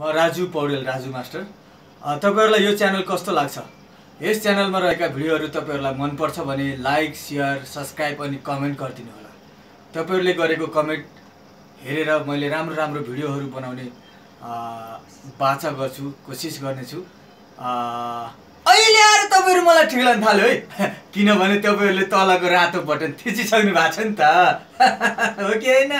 म राजु पौडेल राजु मास्टर। तपाईँहरूलाई यो च्यानल कस्तो लाग्छ? यस च्यानलमा रहेका भिडियोहरू तपाईँहरूलाई मनपर्छ भने लाइक सेयर सब्सक्राइब अनि कमेन्ट गरिदिनु होला। तपाईँहरूले गरेको कमेन्ट हेरेर मैले राम्रो राम्रो भिडियोहरू बनाउने बाचा गर्छु कोसिस गर्नेछु। अहिले आएर तपाईँहरू मलाई ठेक्न थाल्यो है। किनभने तपाईँहरूले तलको रातो बटन थिचिसक्नु भएको छ नि त। हो कि होइन?